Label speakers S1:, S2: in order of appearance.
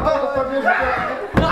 S1: Pra me.